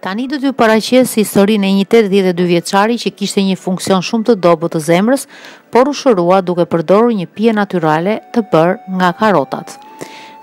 Tani do t'ju paraqes historinë e një 82 vjeçari që kishte një funksion shumë të dobët të zemrës, por u shërua duke përdorur një pije natyrale të bërë nga karotat.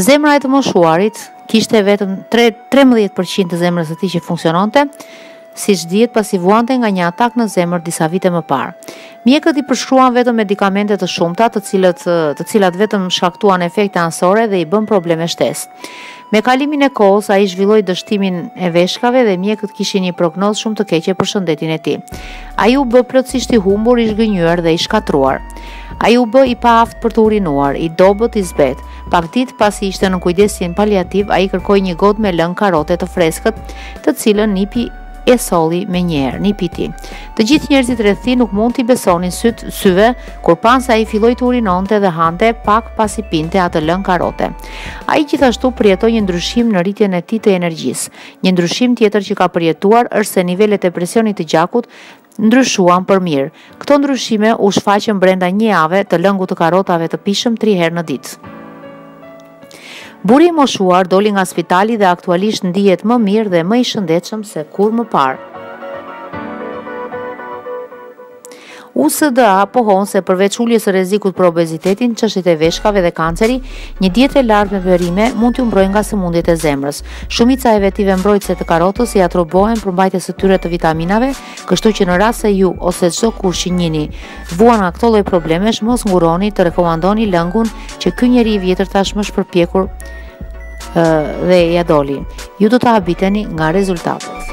Zemra e të moshuarit kishte vetëm 13% të zemrës së tij që funksiononte, siç dihet pasi vuante nga një atak në zemër disa vite më parë. Mjekët i përshkruan vetëm medikamente të shumta, të cilët të cilat vetëm shkaktuan efekte anësore dhe i bënë probleme shtesë. Me kalimin e kohës, ai zhvilloi dështimin e veshkave dhe mjekët kishin një prognozë shumë të keqe për shëndetin e tij. Ai u bë plotësisht i humbur, i zhgënjyer dhe i shkatërruar. Ai u bë i paaftë për të urinuar, i dobët, i zbetë. Pak ditë pasi ishte nën kujdesin paliativ, ai kërkoi një gotë me lëng karote të freskët, të cilën nipi e solli menjëherë, nipi i tij. Të gjithë njerëzit rreth tij nuk mund t'i besonin sytë, syve, kur panë se ai filloi të urinonte dhe hante pak pasi pinte atë lëng karote. Ai gjithashtu përjetoi një ndryshim në rritjen e tij të energjisë. Një ndryshim tjetër që ka përjetuar është se nivelet e presionit të gjakut ndryshuan për mirë. Këto ndryshime u shfaqën brenda një jave të lëngut të karotave të pishëm tri herë në ditë. Burri i moshuar doli nga spitali dhe aktualisht ndihet më mirë dhe më i shëndetshëm se kurrë më parë. USDA pohon se përveç uljes së rrezikut për obezitetin, çështjet e veshkave dhe kanceri, një dietë e lartë me perime mund t'ju mbrojë nga sëmundjet e zemrës. Shumica e vetive mbrojtëse të karotës i atribuohen përmbajtjes së tyre të vitaminave, kështu që në rast se ju ose çdokush që njihni vuan nga këto lloj problemesh, mos nguroni të rekomandoni lëngun që ky njeri i vjetër tashmë është përpjekur dhe ia doli. Ju do të habiteni nga rezultatet.